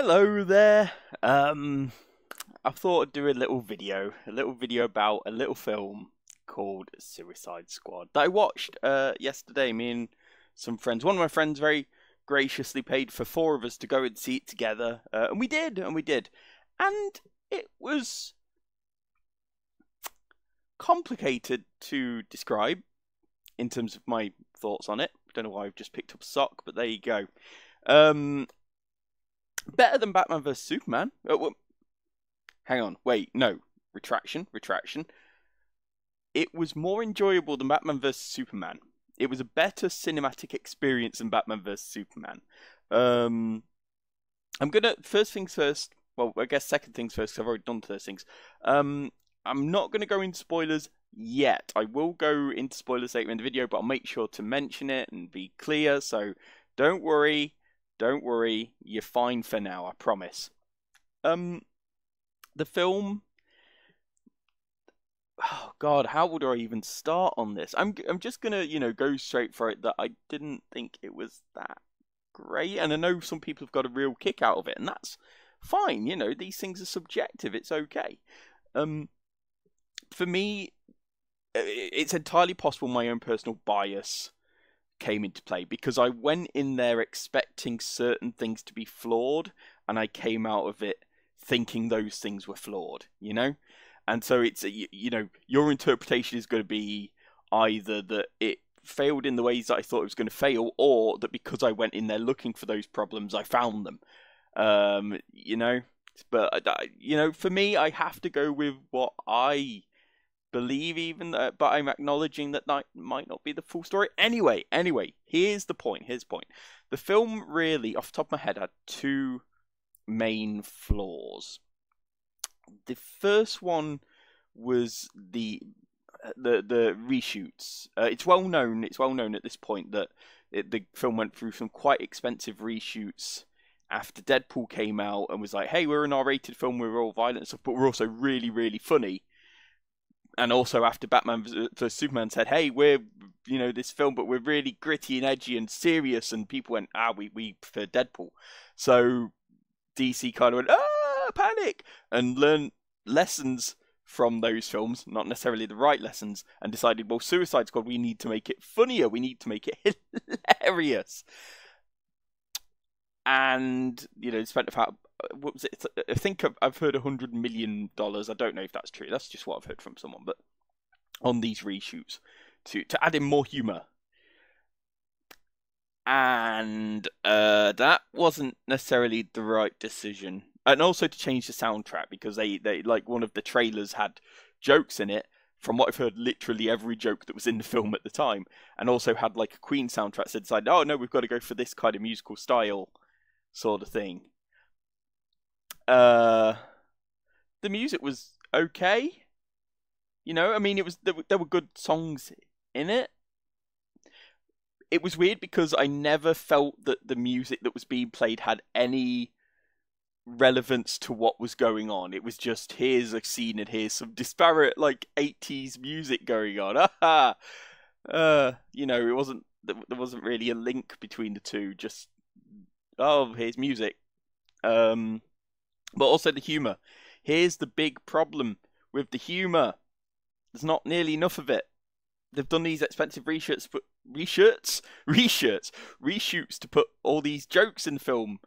Hello there. Um, I thought I'd do a little video, a little video about a little film called Suicide Squad that I watched uh, yesterday. Me and some friends. One of my friends very graciously paid for four of us to go and see it together, uh, and we did, and we did, and it was complicated to describe in terms of my thoughts on it. Don't know why I've just picked up sock, but there you go. Um, better than Batman vs Superman. Oh, well, hang on, wait, no, retraction, retraction. It was more enjoyable than Batman vs Superman. It was a better cinematic experience than Batman vs Superman. Um, I'm gonna first things first. Well, I guess second things first. Cause I've already done those things. Um, I'm not gonna go into spoilers yet. I will go into spoilers later in the video, but I'll make sure to mention it and be clear. So don't worry, don't worry, you're fine for now. I promise. Um, the film. Oh God, how would I even start on this? I'm I'm just gonna you know go straight for it. That I didn't think it was that great, and I know some people have got a real kick out of it, and that's fine. You know, these things are subjective. It's okay. Um, for me, it's entirely possible my own personal bias came into play because I went in there expecting certain things to be flawed and I came out of it thinking those things were flawed, you know? And so it's, you know, your interpretation is going to be either that it failed in the ways that I thought it was going to fail or that because I went in there looking for those problems, I found them. Um, you know? But, uh, you know, for me, I have to go with what I believe even that, but I'm acknowledging that that might not be the full story. Anyway, anyway, here's the point. Here's the point. The film really, off the top of my head, had two main flaws. The first one was the the the reshoots. Uh, it's well known. It's well known at this point that it, the film went through some quite expensive reshoots after Deadpool came out and was like, "Hey, we're an R-rated film. We're all violent stuff, but we're also really, really funny." And also after Batman vs Superman said, "Hey, we're you know this film, but we're really gritty and edgy and serious," and people went, "Ah, we we prefer Deadpool." So DC kind of went, "Ah, panic," and learned lessons from those films, not necessarily the right lessons, and decided, well, Suicide Squad, we need to make it funnier, we need to make it hilarious. And you know, spent about what was it? I think I've, I've heard a hundred million dollars. I don't know if that's true. That's just what I've heard from someone. But on these reshoots to to add in more humor, and uh, that wasn't necessarily the right decision. And also to change the soundtrack because they they like one of the trailers had jokes in it. From what I've heard, literally every joke that was in the film at the time, and also had like a Queen soundtrack. So decided, oh no, we've got to go for this kind of musical style, sort of thing uh, the music was okay. You know, I mean, it was there, were good songs in it. It was weird because I never felt that the music that was being played had any relevance to what was going on. It was just here's a scene and here's some disparate like 80s music going on. uh, you know, it wasn't there wasn't really a link between the two. Just oh, here's music. Um, but also the humour. Here's the big problem with the humour. There's not nearly enough of it. They've done these expensive reshoots, but reshoots, reshoots, reshoots to put all these jokes in the film,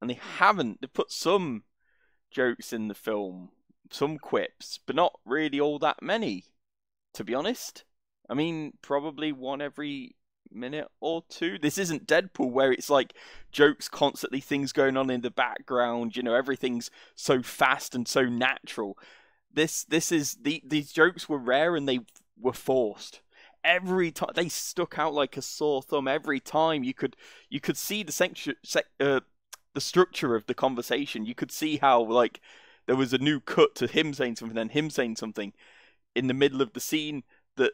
and they haven't. They've put some jokes in the film, some quips, but not really all that many. To be honest, I mean, probably one every minute or two. This isn't Deadpool where it's like jokes constantly, things going on in the background. You know, everything's so fast and so natural. This this is the these jokes were rare and they were forced. Every time they stuck out like a sore thumb. Every time you could you could see the sec- uh, the structure of the conversation. You could see how like there was a new cut to him saying something, then him saying something in the middle of the scene that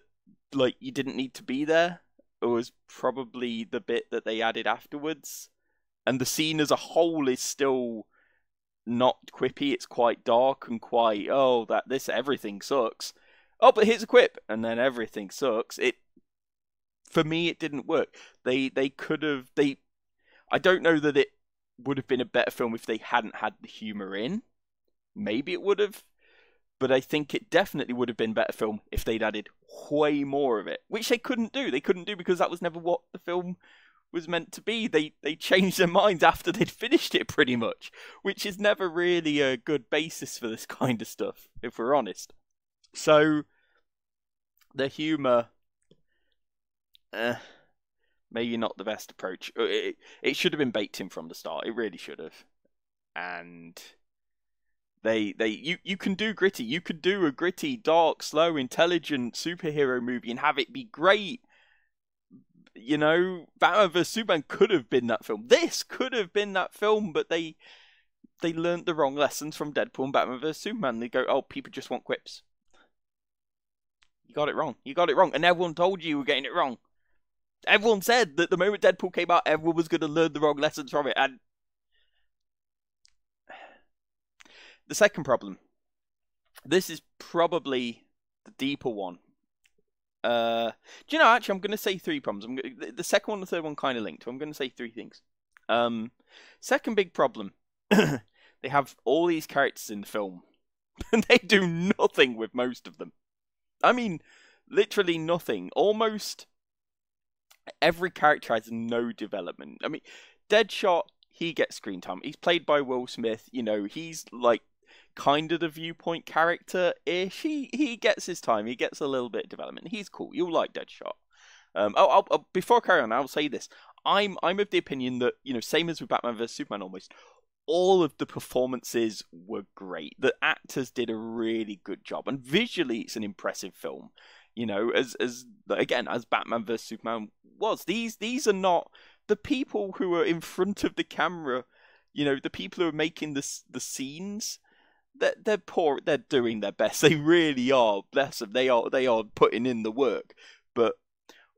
like you didn't need to be there was probably the bit that they added afterwards. And the scene as a whole is still not quippy. It's quite dark and quite oh that this everything sucks. Oh, but here's a quip, and then everything sucks. It for me it didn't work. They they could have they. I don't know that it would have been a better film if they hadn't had the humor in. Maybe it would have, but I think it definitely would have been better film if they'd added way more of it, which they couldn't do. They couldn't do because that was never what the film was meant to be. They they changed their minds after they'd finished it pretty much, which is never really a good basis for this kind of stuff, if we're honest. So the humor uh, maybe not the best approach. Uh, it, it should have been baked in from the start. It really should have. And they they you you can do gritty. You could do a gritty, dark, slow, intelligent superhero movie and have it be great. You know, Batman vs Superman could have been that film. This could have been that film, but they they learned the wrong lessons from Deadpool and Batman vs Superman. They go, oh, people just want quips. You got it wrong. You got it wrong, and everyone told you you were getting it wrong everyone said that the moment Deadpool came out, everyone was going to learn the wrong lessons from it. And the second problem, this is probably the deeper one. Uh, do you know? Actually, I'm going to say three problems. I'm gonna, the second one, the third one, kind of linked. I'm going to say three things. Um, second big problem, they have all these characters in the film, and they do nothing with most of them. I mean, literally nothing. Almost every character has no development. I mean, Deadshot, he gets screen time. He's played by Will Smith. You know, he's like kind of the viewpoint character ish. He he gets his time. He gets a little bit of development. He's cool. You'll like Deadshot. Um, oh, I'll, I'll, before I carry on, I'll say this. I'm I'm of the opinion that you know, same as with Batman vs Superman, almost all of the performances were great. The actors did a really good job, and visually, it's an impressive film. You know, as as again as Batman vs Superman was. These these are not the people who are in front of the camera. You know, the people who are making the the scenes. They're, they're poor. They're doing their best. They really are. Bless them. They are. They are putting in the work. But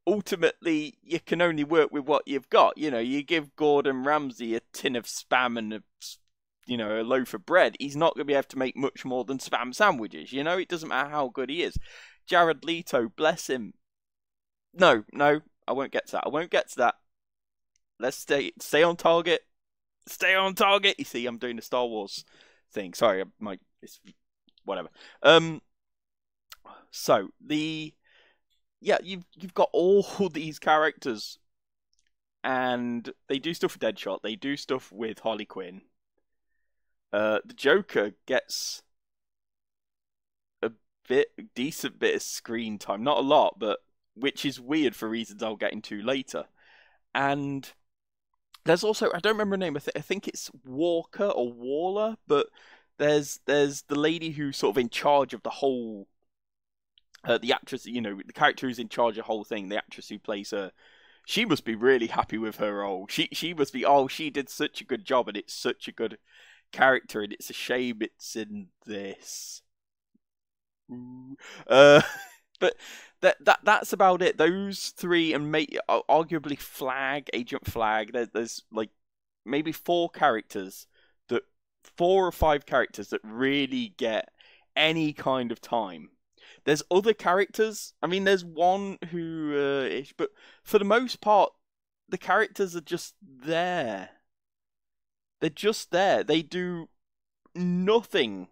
ultimately, you can only work with what you've got. You know, you give Gordon Ramsay a tin of spam and a you know, a loaf of bread, he's not going to be able to make much more than spam sandwiches. You know, it doesn't matter how good he is. Jared Leto, bless him. No, no, I won't get to that. I won't get to that. Let's stay stay on target. Stay on target. You see, I'm doing the Star Wars thing. Sorry, my it's whatever. Um. So the yeah, you've you've got all these characters, and they do stuff with Deadshot. They do stuff with Harley Quinn. Uh, the Joker gets a bit decent bit of screen time, not a lot, but which is weird for reasons I'll get into later. And there's also I don't remember her name. I, th- I think it's Walker or Waller, but there's there's the lady who's sort of in charge of the whole. Uh, the actress, you know, the character who's in charge of the whole thing, the actress who plays her, she must be really happy with her role. She she must be. Oh, she did such a good job, and it's such a good character, and it's a shame it's in this. Uh, but that that that's about it. Those three and arguably Flag, Agent Flag. There, there's like maybe four characters that four or five characters that really get any kind of time. There's other characters. I mean, there's one who, uh, but for the most part, the characters are just there. They're just there. They do nothing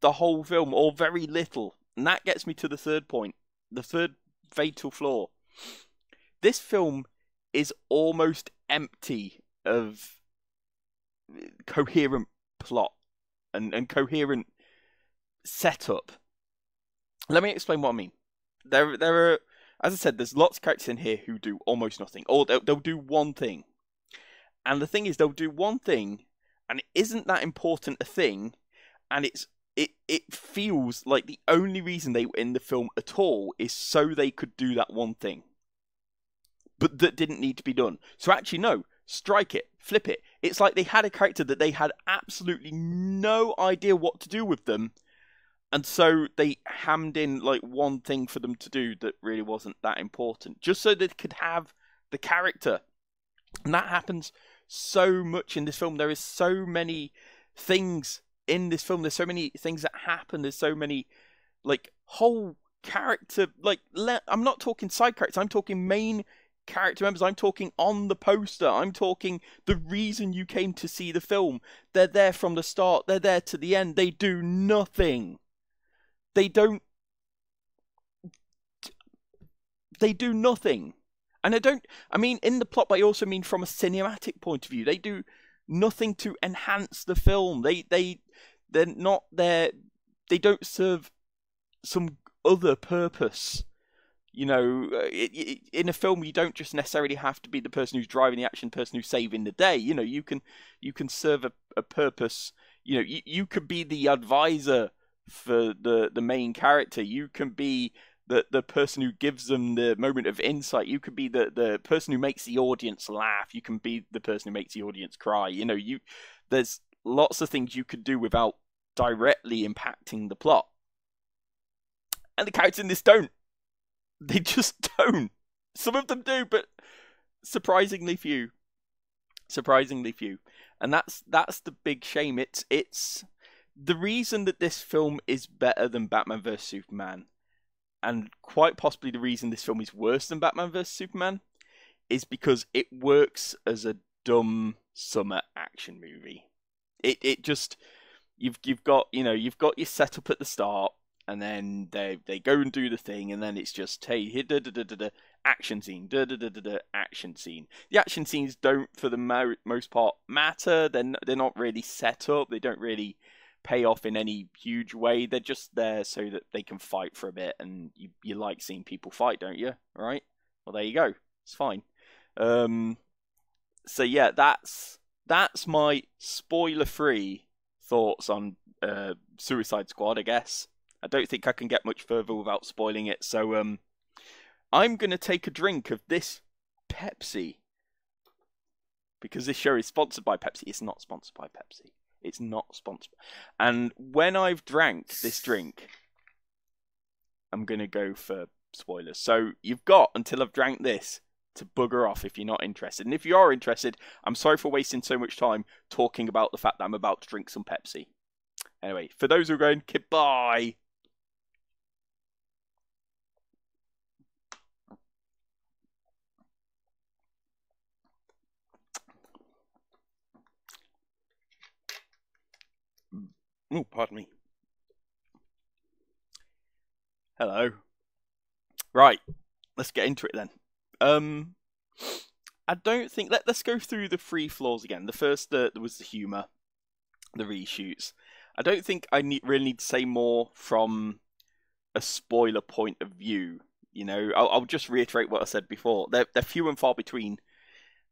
the whole film, or very little. And that gets me to the third point, the third fatal flaw. This film is almost empty of coherent plot and, and coherent setup. Let me explain what I mean. There, there are, as I said, there's lots of characters in here who do almost nothing, or they'll, they'll do one thing. And the thing is, they'll do one thing, and it isn't that important a thing, and it's it it feels like the only reason they were in the film at all is so they could do that one thing. But that didn't need to be done. So actually no, strike it, flip it. It's like they had a character that they had absolutely no idea what to do with them. And so they hammed in like one thing for them to do that really wasn't that important. Just so they could have the character. And that happens so much in this film. There is so many things in this film. There's so many things that happen. There's so many like whole character like le- I'm not talking side characters. I'm talking main character members. I'm talking on the poster. I'm talking the reason you came to see the film. They're there from the start. They're there to the end. They do nothing. They don't. They do nothing. And I don't. I mean, in the plot, but I also mean from a cinematic point of view. They do nothing to enhance the film. They they they're not there. They don't serve some other purpose you know, uh, it, it, in a film, you don't just necessarily have to be the person who's driving the action, the person who's saving the day. You know, you can you can serve a, a purpose. You know, you, you could be the advisor for the the main character. You can be the the person who gives them the moment of insight. You could be the the person who makes the audience laugh. You can be the person who makes the audience cry. You know, you there's lots of things you could do without directly impacting the plot. And the characters in this don't. They just don't. Some of them do, but surprisingly few. Surprisingly few. And that's that's the big shame. It's it's the reason that this film is better than Batman vs Superman, and quite possibly the reason this film is worse than Batman vs Superman, is because it works as a dumb summer action movie. It it just you've you've got you know you've got your setup at the start and then they they go and do the thing, and then it's just hey, here, da, da, da, da, da, action scene, da, da, da, da, da, action scene. The action scenes don't, for the mo- most part, matter. They're n- they're not really set up. They don't really pay off in any huge way. They're just there so that they can fight for a bit, and you you like seeing people fight, don't you? Right? Well, there you go. It's fine. Um, so yeah, that's that's my spoiler-free thoughts on uh, Suicide Squad, I guess. I don't think I can get much further without spoiling it. So um, I'm going to take a drink of this Pepsi because this show is sponsored by Pepsi. It's not sponsored by Pepsi. It's not sponsored. And when I've drank this drink, I'm going to go for spoilers. So you've got until I've drank this to bugger off if you're not interested. And if you are interested, I'm sorry for wasting so much time talking about the fact that I'm about to drink some Pepsi. Anyway, for those who are going, goodbye. Oh, pardon me. Hello. Right, let's get into it then. Um, I don't think let let's go through the three flaws again. The first uh, was the humor, the reshoots. I don't think I need, really need to say more from a spoiler point of view. You know, I'll, I'll just reiterate what I said before. They're they're few and far between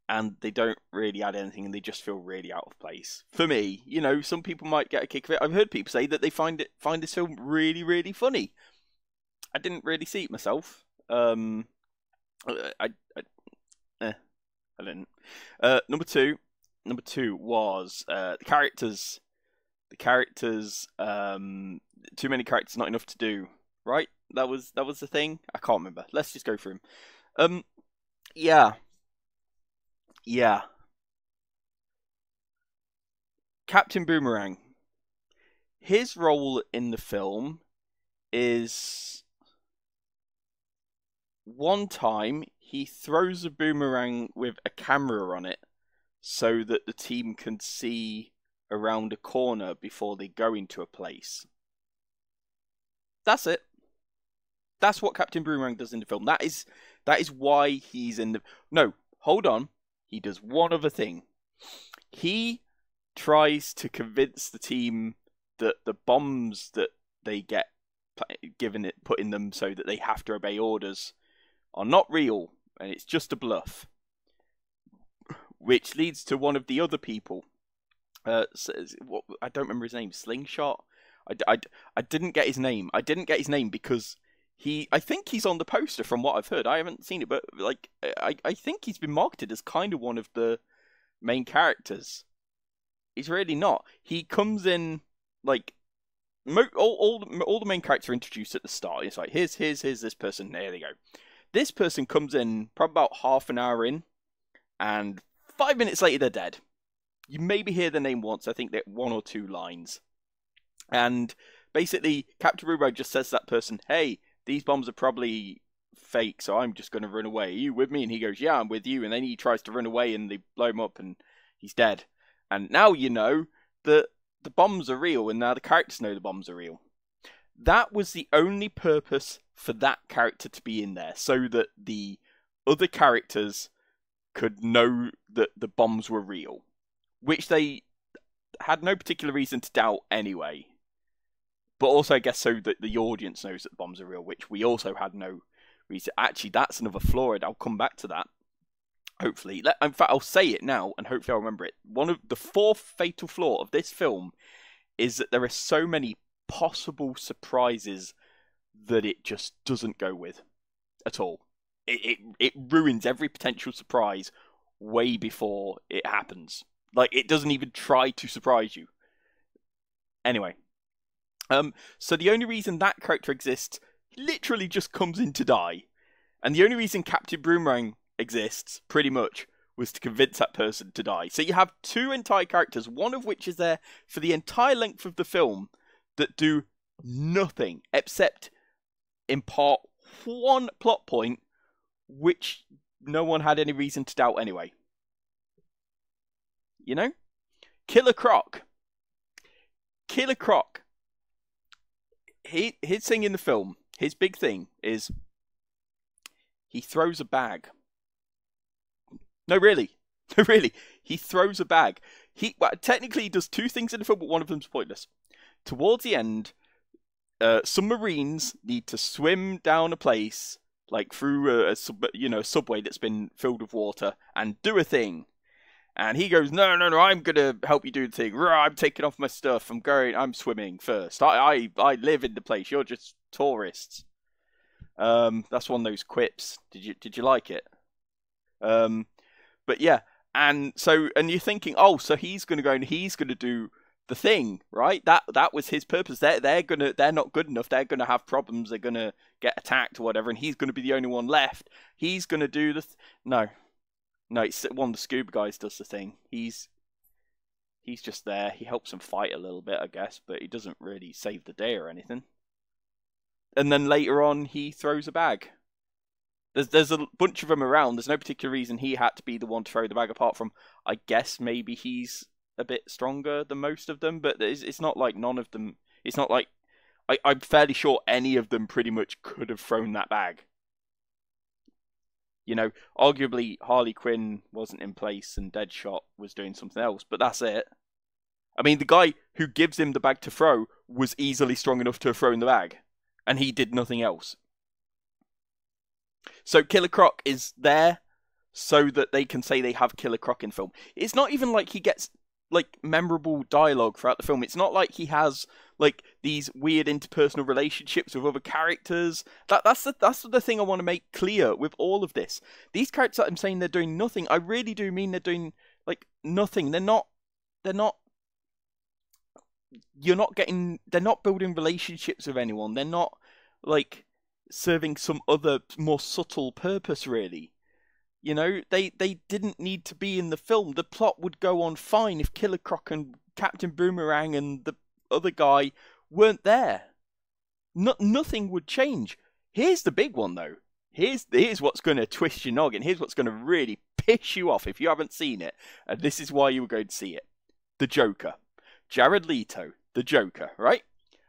and they don't really add anything and they just feel really out of place. For me, you know, some people might get a kick of it. I've heard people say that they find it find this film really, really funny. I didn't really see it myself. Um, I, I, eh, I didn't. Uh, number two, number two was uh, the characters. The characters, um, too many characters, not enough to do. Right? That was that was the thing. I can't remember. Let's just go through them. Um, yeah, yeah. Captain Boomerang. His role in the film is one time he throws a boomerang with a camera on it so that the team can see around a corner before they go into a place. That's it. That's what Captain Boomerang does in the film. That is that is why he's in the No, hold on he does one other thing. He tries to convince the team that the bombs that they get given it put in them so that they have to obey orders are not real and it's just a bluff. Which leads to one of the other people. Uh, what, I don't remember his name. Slingshot. I, I, I didn't get his name. I didn't get his name because he, I think he's on the poster from what I've heard. I haven't seen it, but like, I, I think he's been marketed as kind of one of the main characters. He's really not. He comes in like all, all, all the main characters are introduced at the start. It's like here's here's here's this person. There they go. This person comes in probably about half an hour in, and five minutes later they're dead. You maybe hear the name once. I think that one or two lines, and basically Captain Rubo just says to that person, "Hey, these bombs are probably fake, so I'm just going to run away. Are you with me? And he goes, yeah, I'm with you. And then he tries to run away, and they blow him up, and he's dead. And now you know that the bombs are real, and now the characters know the bombs are real. That was the only purpose for that character to be in there, so that the other characters could know that the bombs were real, which they had no particular reason to doubt anyway. But also, I guess, so that the audience knows that the bombs are real, which we also had no reason. Actually, that's another flaw. I'll come back to that. Hopefully, in fact, I'll say it now, and hopefully, I'll remember it. One of the fourth fatal flaw of this film is that there are so many possible surprises that it just doesn't go with at all. It, it it ruins every potential surprise way before it happens. Like it doesn't even try to surprise you. Anyway, um, so the only reason that character exists literally just comes in to die, and the only reason Captain Boomerang exists, pretty much, was to convince that person to die. So you have two entire characters, one of which is there for the entire length of the film, that do nothing except impart one plot point which no one had any reason to doubt anyway. You know? Killer Croc. Killer Croc. He, his thing in the film, his big thing is he throws a bag. No, really. No, really. He throws a bag. He well, technically he does two things in the film, but one of them's pointless. Towards the end, uh, submarines need to swim down a place, like through a, a sub, you know subway that's been filled with water, and do a thing. And he goes, no, no, no, I'm gonna help you do the thing. I'm taking off my stuff. I'm going. I'm swimming first. I, I, I live in the place. You're just tourists. Um, that's one of those quips. Did you, did you like it? Um, but yeah, and so, and you're thinking, oh, so he's gonna go and he's gonna do the thing, right? That that was his purpose. They're they're gonna they're not good enough. They're gonna have problems. They're gonna get attacked or whatever, and he's gonna be the only one left. He's gonna do the th- no, no, it's one of the scuba guys does the thing. He's he's just there. He helps them fight a little bit, I guess, but he doesn't really save the day or anything. And then later on, he throws a bag. There's there's a bunch of them around. There's no particular reason he had to be the one to throw the bag. Apart from, I guess maybe he's a bit stronger than most of them, but it's, it's not like none of them. It's not like I, I'm fairly sure any of them pretty much could have thrown that bag. You know, arguably Harley Quinn wasn't in place and Deadshot was doing something else, but that's it. I mean, the guy who gives him the bag to throw was easily strong enough to have thrown the bag, and he did nothing else. So Killer Croc is there so that they can say they have Killer Croc in film. It's not even like he gets like memorable dialogue throughout the film. It's not like he has like these weird interpersonal relationships with other characters. That that's the that's the thing I want to make clear with all of this. These characters I'm saying they're doing nothing, I really do mean they're doing like nothing. They're not they're not you're not getting they're not building relationships with anyone. They're not like serving some other more subtle purpose really. You know, they they didn't need to be in the film. The plot would go on fine if Killer Croc and Captain Boomerang and the other guy weren't there. No, nothing would change. Here's the big one though. Here's here's what's going to twist your noggin. Here's what's going to really piss you off if you haven't seen it, and this is why you were going to see it. The Joker, Jared Leto, the Joker. Right?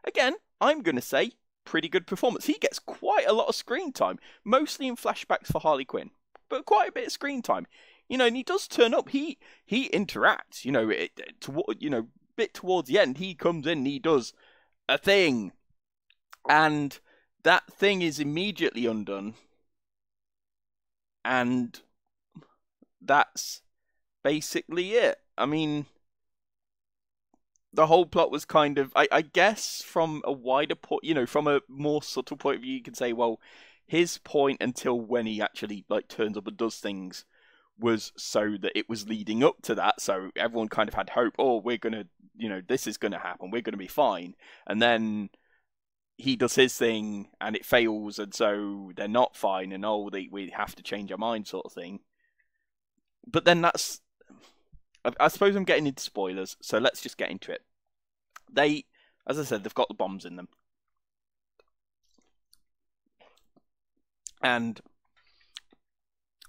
Again, I'm going to say pretty good performance. He gets quite a lot of screen time, mostly in flashbacks for Harley Quinn but quite a bit of screen time. You know, and he does turn up. He he interacts. You know, it, toward you know, bit towards the end, he comes in. he does a thing, and that thing is immediately undone. And that's basically it. I mean, the whole plot was kind of, I, I guess, from a wider point, you know, from a more subtle point of view, you could say, well, his point until when he actually like turns up and does things was so that it was leading up to that. So everyone kind of had hope oh we're gonna you know this is gonna happen. We're gonna be fine. And then he does his thing and it fails and so they're not fine and oh they, we have to change our mind sort of thing. But then that's I, I suppose i'm getting into spoilers so let's just get into it. They as i said they've got the bombs in them and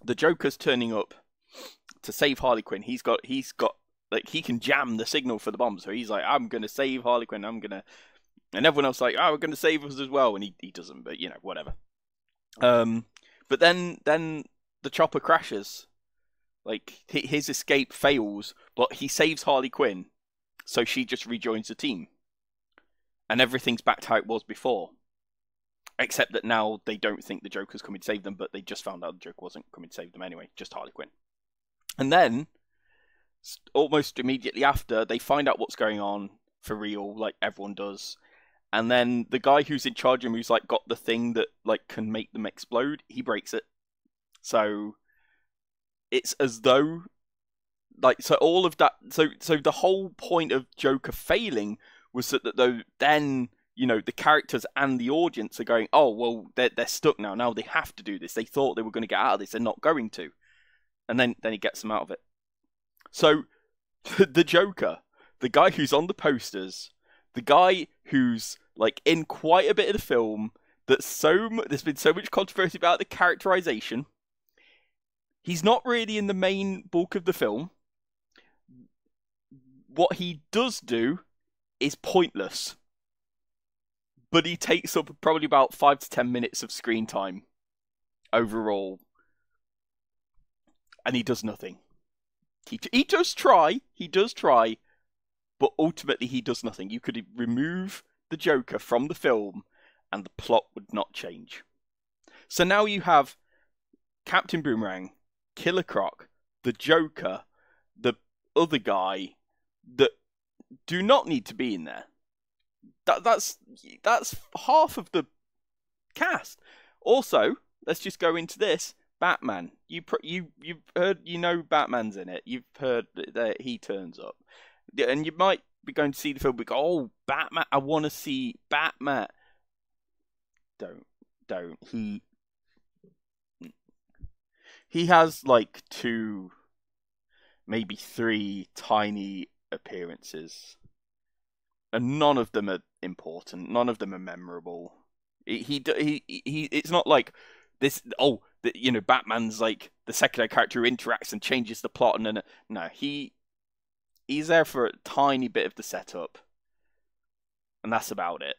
the Joker's turning up to save Harley Quinn. He's got he's got like he can jam the signal for the bomb, so he's like, I'm gonna save Harley Quinn. I'm gonna, and everyone else like, oh, we're gonna save us as well, and he he doesn't, but you know, whatever. Um, but then then the chopper crashes. Like his escape fails, but he saves Harley Quinn, so she just rejoins the team, and everything's back to how it was before. Except that now they don't think the Joker's coming to save them, but they just found out the Joker wasn't coming to save them anyway, just Harley Quinn. And then, almost immediately after, they find out what's going on for real, like everyone does. And then the guy who's in charge of him, who's like got the thing that like can make them explode, he breaks it. So it's as though like so all of that so so the whole point of Joker failing was that, that though then you know the characters and the audience are going oh well they're, they're stuck now. Now they have to do this. They thought they were going to get out of this. They're not going to. And then then he gets them out of it. So the joker the guy who's on the posters the guy who's like in quite a bit of the film that's so there's been so much controversy about the characterization he's not really in the main bulk of the film. What he does do is pointless but he takes up probably about five to ten minutes of screen time overall, and he does nothing. He he does try, he does try, but ultimately he does nothing. You could remove the Joker from the film, and the plot would not change. So now you have Captain Boomerang, Killer Croc, the Joker, the other guy that do not need to be in there that that's that's half of the cast. Also, let's just go into this. Batman. You you you've heard you know Batman's in it. You've heard that he turns up, and you might be going to see the film. But go, oh, Batman! I want to see Batman. Don't don't he. He has like two, maybe three tiny appearances and none of them are important. None of them are memorable. He he he, he it's not like this. Oh, the, you know, Batman's like the secondary character who interacts and changes the plot, and then no, he he's there for a tiny bit of the setup, and that's about it.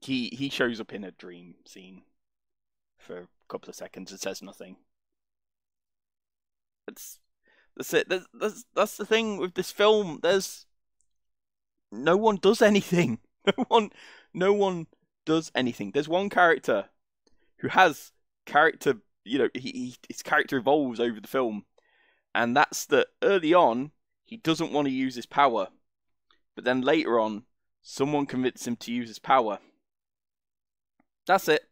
He he shows up in a dream scene for a couple of seconds and says nothing. That's that's it. That's that's, that's the thing with this film. There's no one does anything. No one, no one does anything. There's one character who has character. You know, he, he his character evolves over the film, and that's that. Early on, he doesn't want to use his power, but then later on, someone convinces him to use his power. That's it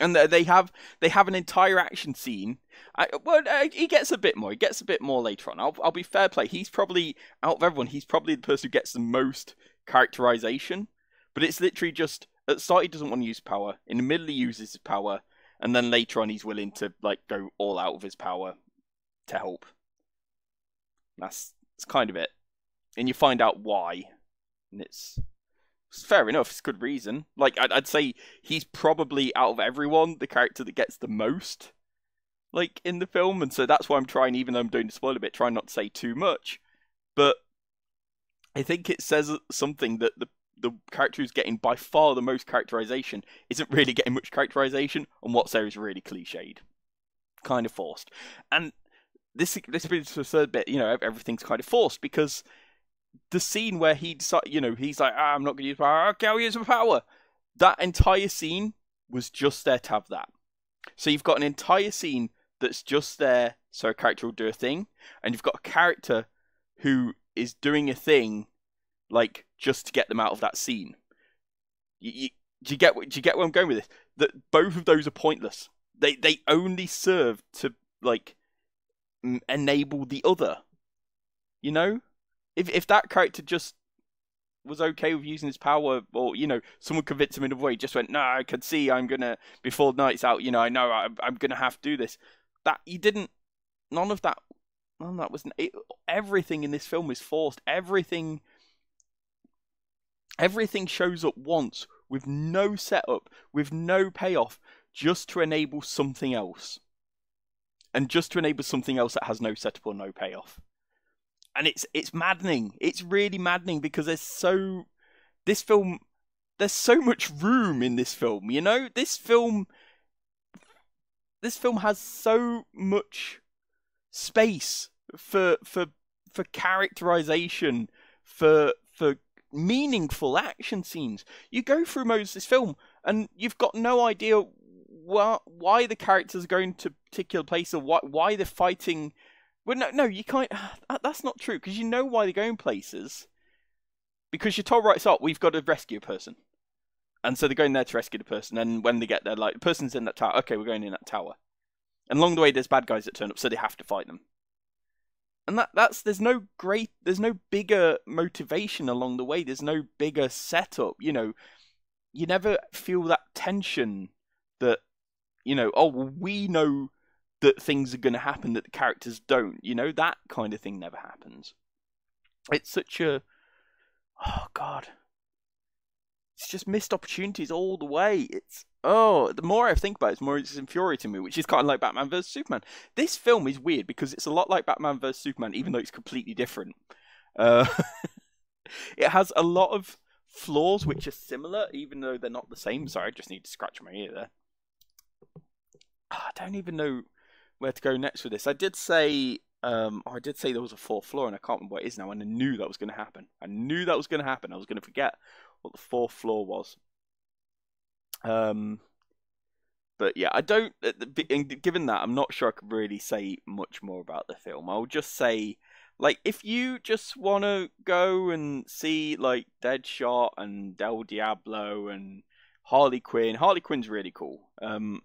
and they have they have an entire action scene. I, well, uh, he gets a bit more. He gets a bit more later on. I'll, I'll be fair play. He's probably out of everyone. He's probably the person who gets the most characterization. But it's literally just at the start he doesn't want to use power. In the middle he uses his power, and then later on he's willing to like go all out of his power to help. That's that's kind of it, and you find out why, and it's fair enough. It's good reason. Like I'd, I'd say he's probably out of everyone the character that gets the most, like in the film, and so that's why I'm trying, even though I'm doing the spoiler bit, trying not to say too much. But I think it says something that the the character who's getting by far the most characterization isn't really getting much characterization, and what's there is really cliched, kind of forced. And this this brings to a third bit. You know, everything's kind of forced because the scene where he decide, you know, he's like, ah, I'm not going to use power. Okay, I'll use my power. That entire scene was just there to have that. So you've got an entire scene that's just there so a character will do a thing, and you've got a character who is doing a thing like just to get them out of that scene. You, you, do you get do you get where I'm going with this? That both of those are pointless. They they only serve to like enable the other. You know, if if that character just was okay with using his power, or you know, someone convinced him in a way, just went, "No, I can see I'm gonna before night's out. You know, I know I, I'm gonna have to do this." That he didn't. None of that. None of that was. It, everything in this film is forced. Everything. Everything shows up once with no setup, with no payoff. just to enable something else. And just to enable something else that has no setup or no payoff. And it's it's maddening. It's really maddening because there's so this film there's so much room in this film, you know? This film this film has so much space for for for characterization, for for meaningful action scenes. You go through most of this film and you've got no idea why, why the characters are going to particular place or why, why they're fighting. Well, no, no, you can't. That's not true because you know why they're going places. Because you're told right so we've got to rescue a person, and so they're going there to rescue the person. And when they get there, like the person's in that tower. Okay, we're going in that tower. And along the way, there's bad guys that turn up, so they have to fight them and that that's there's no great there's no bigger motivation along the way there's no bigger setup you know you never feel that tension that you know oh we know that things are going to happen that the characters don't you know that kind of thing never happens it's such a oh god it's just missed opportunities all the way it's Oh, the more I think about it, the more it's infuriating me, which is kind of like Batman vs Superman. This film is weird because it's a lot like Batman vs Superman, even though it's completely different. Uh, it has a lot of flaws which are similar, even though they're not the same. Sorry, I just need to scratch my ear there. I don't even know where to go next with this. I did say, um, I did say there was a fourth flaw, and I can't remember what it is now. And I knew that was going to happen. I knew that was going to happen. I was going to forget what the fourth flaw was. Um, but yeah, I don't. Uh, given that, I'm not sure I could really say much more about the film. I'll just say, like, if you just want to go and see like Deadshot and El Diablo and Harley Quinn, Harley Quinn's really cool. Um,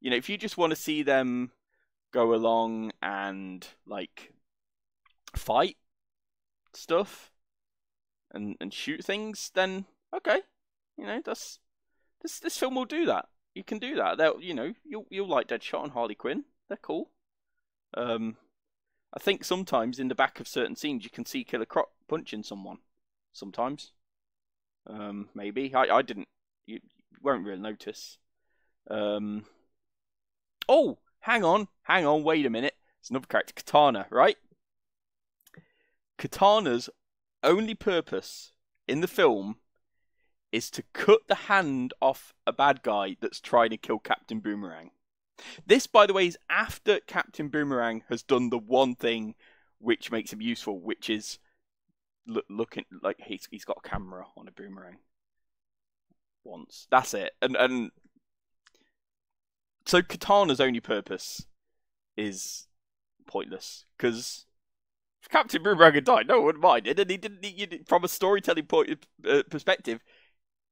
you know, if you just want to see them go along and like fight stuff and and shoot things, then okay, you know that's this this film will do that. You can do that. They'll, you know, you'll you'll like Deadshot and Harley Quinn. They're cool. Um, I think sometimes in the back of certain scenes you can see Killer Croc punching someone. Sometimes, um, maybe I I didn't. You won't really notice. Um, oh, hang on, hang on, wait a minute. It's another character, Katana, right? Katana's only purpose in the film is to cut the hand off a bad guy that's trying to kill Captain Boomerang. This, by the way, is after Captain Boomerang has done the one thing which makes him useful, which is look, looking like he's he's got a camera on a boomerang. Once that's it, and and so Katana's only purpose is pointless because if Captain Boomerang had died, no one would mind, and he didn't. He, from a storytelling point uh, perspective,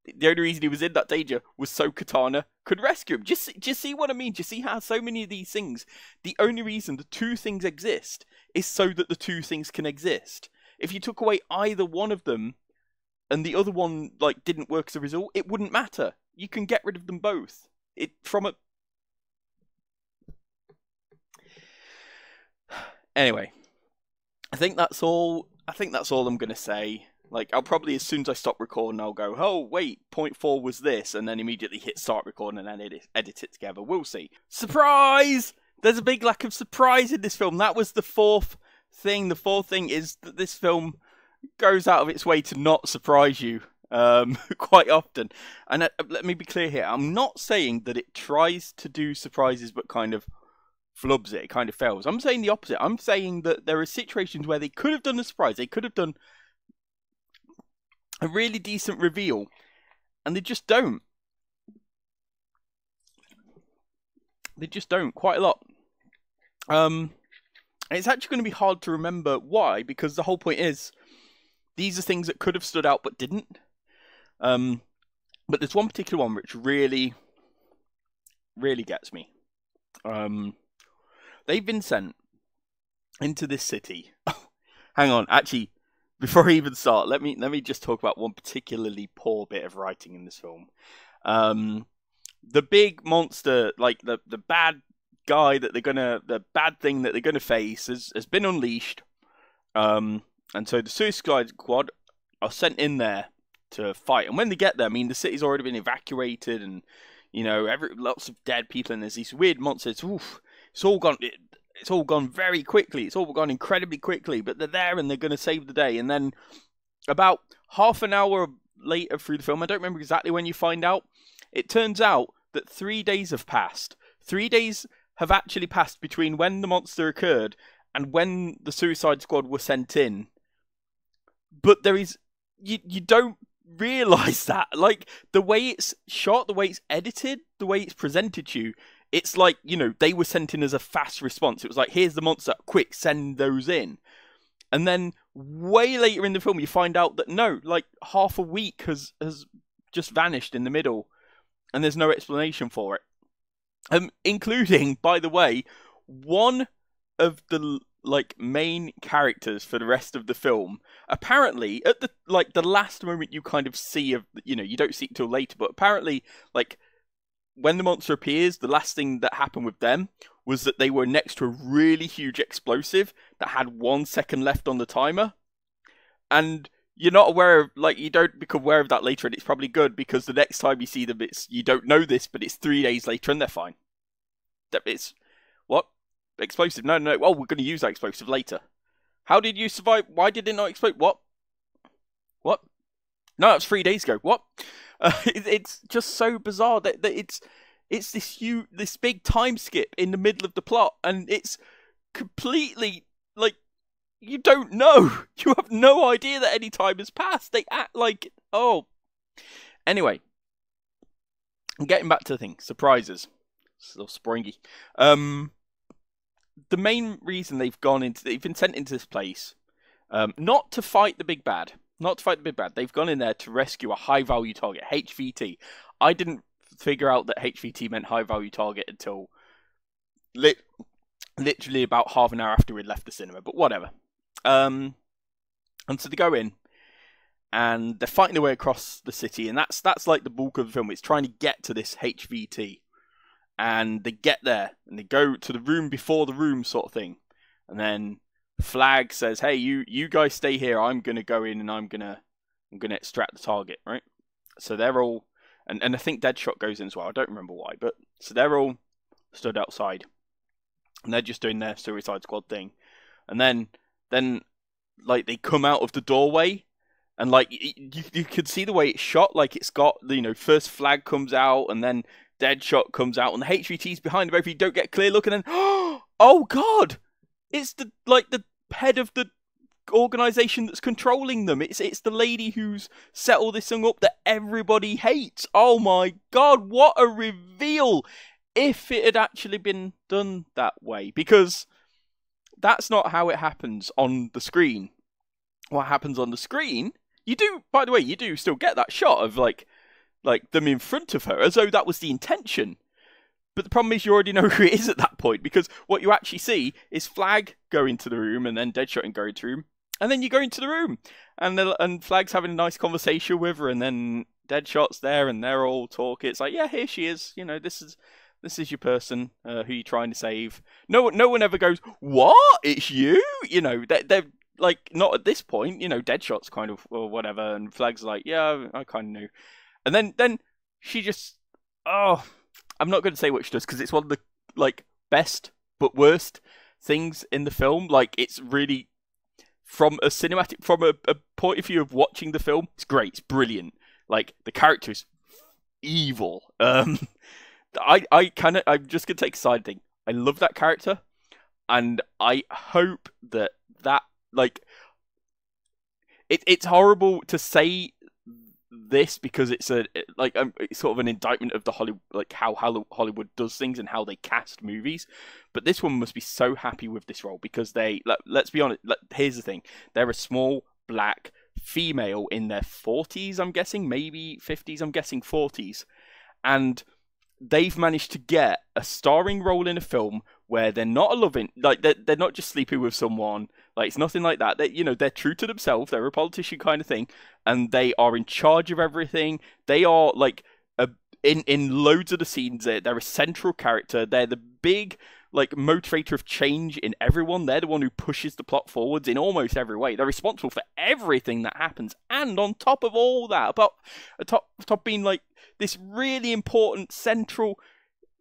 the only reason he was in that danger was so Katana could rescue him. Just, just see what I mean? Do you see how so many of these things, the only reason the two things exist is so that the two things can exist. If you took away either one of them, and the other one like didn't work as a result, it wouldn't matter. You can get rid of them both. It from a anyway. I think that's all. I think that's all I'm gonna say. Like I'll probably as soon as I stop recording, I'll go, oh wait, point four was this, and then immediately hit start recording and then edit, edit it together. We'll see. Surprise! There's a big lack of surprise in this film. That was the fourth thing. The fourth thing is that this film goes out of its way to not surprise you um, quite often. And uh, let me be clear here: I'm not saying that it tries to do surprises, but kind of flubs it. It kind of fails. I'm saying the opposite. I'm saying that there are situations where they could have done a surprise. They could have done a really decent reveal, and they just don't. They just don't quite a lot. Um, it's actually going to be hard to remember why, because the whole point is these are things that could have stood out but didn't. Um, but there's one particular one which really, really gets me. Um, they've been sent into this city. hang on, actually, before I even start, let me let me just talk about one particularly poor bit of writing in this film. Um, the big monster, like the the bad guy that they're gonna, the bad thing that they're gonna face, has has been unleashed. Um, and so the Suicide Squad are sent in there to fight. And when they get there, I mean, the city's already been evacuated, and You know, every lots of dead people and there's these weird monsters. Oof, it's all gone. It, it's all gone very quickly. It's all gone incredibly quickly. But they're there and they're going to save the day. And then about half an hour later through the film, I don't remember exactly when you find out. It turns out that three days have passed. Three days have actually passed between when the monster occurred and when the Suicide Squad were sent in. But there is you you don't realize that like the way it's shot, the way it's edited, the way it's presented to you. It's like you know they were sent in as a fast response. It was like here's the monster, quick send those in. And then way later in the film, you find out that no, like half a week has has just vanished in the middle, and there's no explanation for it. Um, including, by the way, one of the like main characters for the rest of the film. Apparently, at the like the last moment you kind of see of you know you don't see it till later, but apparently, like when the monster appears, the last thing that happened with them was that they were next to a really huge explosive that had one second left on the timer, and you're not aware of like you don't become aware of that later, and it's probably good because the next time you see them, it's you don't know this, but it's three days later and they're fine. It's what explosive? No, no. Oh, we're going to use that explosive later. How did you survive? Why did it not explode? What? What? No, was three days ago. What? Uh, it, it's just so bizarre that, that it's it's this huge, this big time skip in the middle of the plot, and it's completely like you don't know. You have no idea that any time has passed. They act like oh. Anyway, getting back to the thing, surprises. Little springy. Um, the main reason they've gone into they've been sent into this place, um, not to fight the big bad, not to fight the big bad. They've gone in there to rescue a high value target, HVT. I didn't figure out that HVT meant high value target until lit, literally about half an hour after we'd left the cinema, but whatever. Um, and so they go in, and they're fighting their way across the city, and that's that's like the bulk of the film. It's trying to get to this HVT, and they get there and they go to the room before the room, sort of thing, and then Flag says, "Hey, you you guys stay here. I'm gonna go in and I'm gonna I'm gonna extract the target." Right. So they're all, and and I think Deadshot goes in as well. I don't remember why, but so they're all stood outside, and they're just doing their Suicide Squad thing, and then then like they come out of the doorway and like you, you could see the way it's shot like it's got you know first flag comes out and then deadshot comes out and the hvt's behind them if you don't get clear look and then oh god it's the like the head of the organization that's controlling them it's it's the lady who's set all this thing up that everybody hates oh my god what a reveal if it had actually been done that way because that's not how it happens on the screen. What happens on the screen, you do, by the way, you do still get that shot of like, like them in front of her, as though that was the intention. But the problem is you already know who it is at that point, because what you actually see is Flag go into the room and then Deadshot and go into room, and then you go into the room, and and Flag's having a nice conversation with her, and then Deadshot's there, and they're all talking. It's like, yeah, here she is. You know, this is this is your person uh, who you're trying to save. No, no one ever goes, "What? It's you?" You know, they're, they're like not at this point. You know, Deadshot's kind of or whatever, and Flag's like, "Yeah, I kind of knew." And then then she just, oh, I'm not going to say what she does because it's one of the like best but worst things in the film. Like it's really from a cinematic, from a, a point of view of watching the film, it's great. It's brilliant. Like the character is evil. Um, I I kind of I'm just gonna take a side thing. I love that character, and I hope that that like it it's horrible to say this because it's a like um, it's sort of an indictment of the Hollywood like how Hollywood does things and how they cast movies. But this one must be so happy with this role because they let, let's be honest. Let, here's the thing: they're a small black female in their 40s. I'm guessing maybe 50s. I'm guessing 40s, and they've managed to get a starring role in a film where they're not a loving like they're, they're not just sleeping with someone like it's nothing like that they you know they're true to themselves they're a politician kind of thing and they are in charge of everything they are like a, in in loads of the scenes they're, they're a central character they're the big like motivator of change in everyone. They're the one who pushes the plot forwards in almost every way. They're responsible for everything that happens, and on top of all that, about top top being like this really important central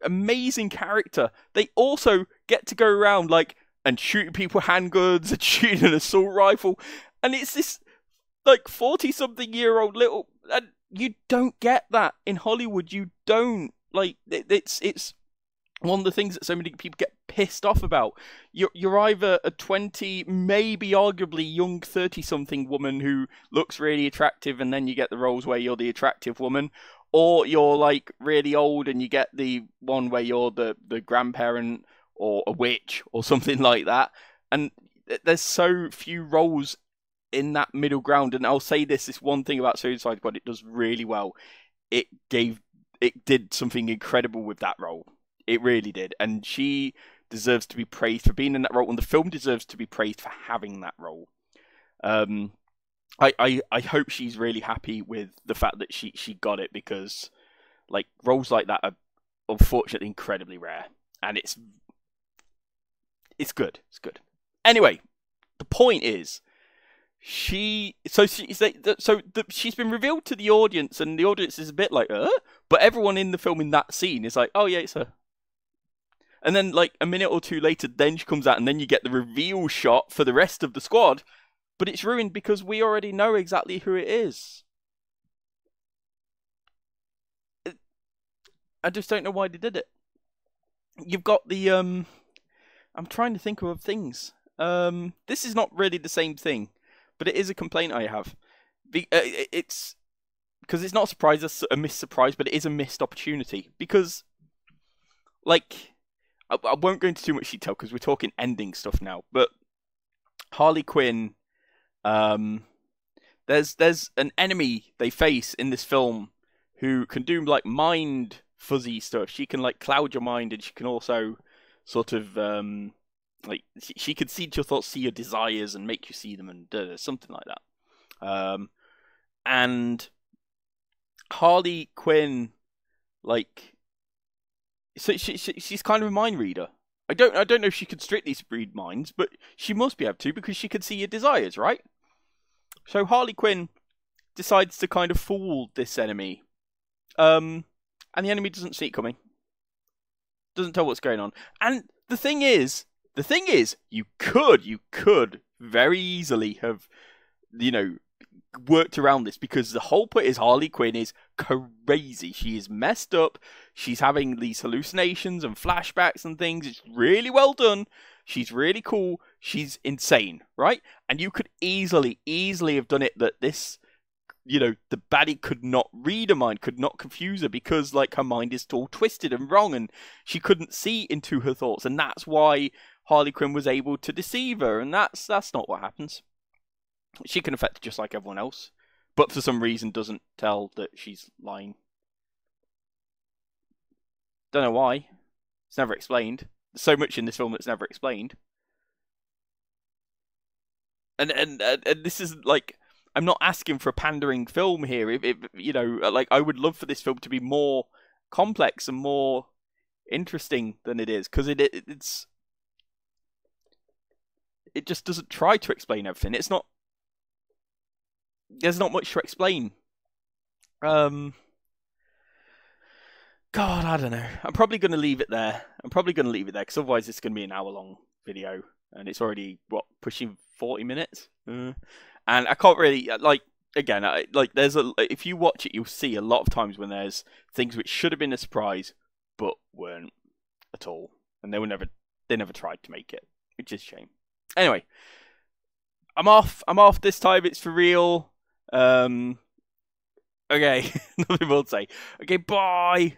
amazing character. They also get to go around like and shooting people handguns and shooting an assault rifle, and it's this like forty something year old little. And you don't get that in Hollywood. You don't like it, it's it's one of the things that so many people get pissed off about. You're you're either a twenty, maybe arguably young thirty something woman who looks really attractive, and then you get the roles where you're the attractive woman, or you're like really old and you get the one where you're the the grandparent or a witch or something like that. And there's so few roles in that middle ground. And I'll say this: this one thing about Suicide Squad, it does really well. It gave it did something incredible with that role. It really did, and she deserves to be praised for being in that role, and the film deserves to be praised for having that role. Um, I, I, I hope she's really happy with the fact that she, she got it because like roles like that are unfortunately incredibly rare and it's it's good it's good anyway the point is she so she so the, she's been revealed to the audience and the audience is a bit like uh but everyone in the film in that scene is like oh yeah it's her and then like a minute or two later then she comes out and then you get the reveal shot for the rest of the squad but it's ruined because we already know exactly who it is. I just don't know why they did it. You've got the um I'm trying to think of things. Um this is not really the same thing, but it is a complaint I have. The, uh, it's because it's not a surprise, a missed surprise, but it is a missed opportunity because like I, I won't go into too much detail because we're talking ending stuff now, but Harley Quinn um, there's there's an enemy they face in this film who can do like mind fuzzy stuff. She can like cloud your mind, and she can also sort of um, like she, could see your thoughts, see your desires, and make you see them, and uh, something like that. Um, and Harley Quinn, like, so she, she she's kind of a mind reader. I don't I don't know if she could strictly read minds, but she must be able to because she can see your desires, right? So Harley Quinn decides to kind of fool this enemy. Um, and the enemy doesn't see it coming. Doesn't tell what's going on. And the thing is, the thing is, you could, you could very easily have, you know, worked around this because the whole point is Harley Quinn is crazy. She is messed up. She's having these hallucinations and flashbacks and things. It's really well done. She's really cool. She's insane, right? And you could easily, easily have done it that this, you know, the baddie could not read her mind, could not confuse her because, like, her mind is all twisted and wrong and she couldn't see into her thoughts. And that's why Harley Quinn was able to deceive her. And that's, that's not what happens. She can affect just like everyone else, but for some reason doesn't tell that she's lying. Don't know why. It's never explained There's so much in this film that's never explained. And and and this is like I'm not asking for a pandering film here. If, if you know, like I would love for this film to be more complex and more interesting than it is because it, it it's it just doesn't try to explain everything. It's not there's not much to explain. Um God, I don't know. I'm probably going to leave it there. I'm probably going to leave it there because otherwise it's going to be an hour long video, and it's already what pushing 40 minutes. Uh, and I can't really uh, like again. I, like there's a if you watch it, you'll see a lot of times when there's things which should have been a surprise but weren't at all, and they were never they never tried to make it, which is shame. Anyway, I'm off. I'm off this time. It's for real. Um, okay, nothing more to say. Okay, bye.